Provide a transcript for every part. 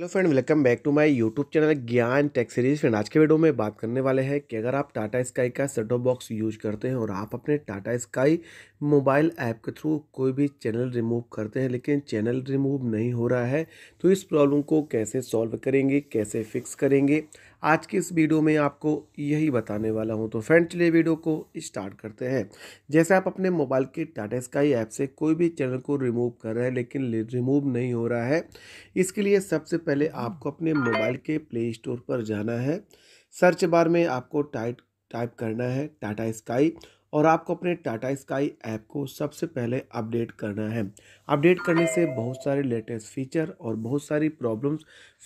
Hello friend, welcome back to my YouTube channel Gyan tech series. Friend, आज के video में बात करने वाले हैं कि अगर आप टाटा स्काई का सेटो बॉक्स यूज़ करते हैं और आप अपने टाटा स्काई मोबाइल ऐप के थ्रू कोई भी चैनल रिमूव करते हैं, लेकिन चैनल रिमूव नहीं हो रहा है तो इस प्रॉब्लम को कैसे सॉल्व करेंगे, कैसे फिक्स करेंगे आज के इस वीडियो में आपको यही बताने वाला हूँ तो फ्रेंड चलिए वीडियो को स्टार्ट करते हैं। जैसे आप अपने मोबाइल के टाटा स्काई ऐप से कोई भी चैनल को रिमूव कर रहे हैं, लेकिन रिमूव नहीं हो रहा है, इसके लिए सबसे पहले आपको अपने मोबाइल के प्ले स्टोर पर जाना है। सर्च बार में आपको टाइट, टाइप करना है टाटा स्काई और आपको अपने टाटा स्काई ऐप को सबसे पहले अपडेट करना है। अपडेट करने से बहुत सारे लेटेस्ट फीचर और बहुत सारी प्रॉब्लम्स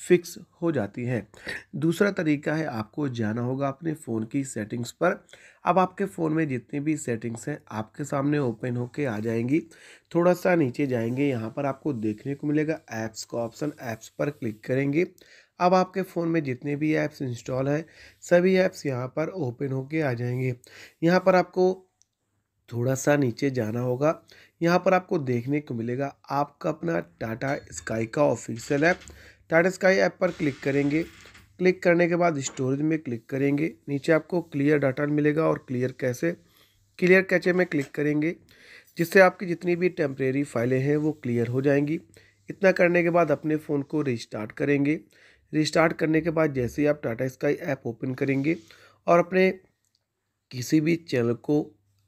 फिक्स हो जाती हैं। दूसरा तरीका है आपको जाना होगा अपने फ़ोन की सेटिंग्स पर। अब आपके फ़ोन में जितनी भी सेटिंग्स हैं आपके सामने ओपन होके आ जाएँगी। थोड़ा सा नीचे जाएँगे, यहाँ पर आपको देखने को मिलेगा ऐप्स का ऑप्शन, ऐप्स पर क्लिक करेंगे। अब आपके फ़ोन में जितने भी ऐप्स इंस्टॉल हैं, सभी ऐप्स यहाँ पर ओपन होके आ जाएँगे। यहाँ पर आपको थोड़ा सा नीचे जाना होगा। यहाँ पर आपको देखने को मिलेगा आपका अपना टाटा स्काई का official app. Tata Sky app पर क्लिक करेंगे। क्लिक करने के बाद स्टोरेज में क्लिक करेंगे। नीचे आपको क्लियर डाटा मिलेगा और क्लियर कैसे? क्लियर कैचे में क्लिक करेंगे, जिससे आपकी जितनी भी टेम्परेरी फाइलें हैं वो क्लियर हो जाएँगी। इतना करने के बाद अपने फ़ोन को रिस्टार्ट करेंगे। रिस्टार्ट करने के बाद जैसे ही आप टाटा स्काई ऐप ओपन करेंगे और अपने किसी भी चैनल को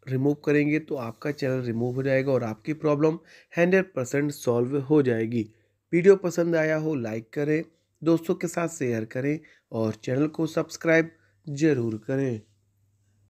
रिमूव करेंगे तो आपका चैनल रिमूव हो जाएगा और आपकी प्रॉब्लम हंड्रेड परसेंट सॉल्व हो जाएगी। वीडियो पसंद आया हो लाइक करें, दोस्तों के साथ शेयर करें और चैनल को सब्सक्राइब ज़रूर करें।